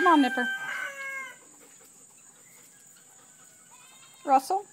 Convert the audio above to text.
Come on, Nipper. Russell?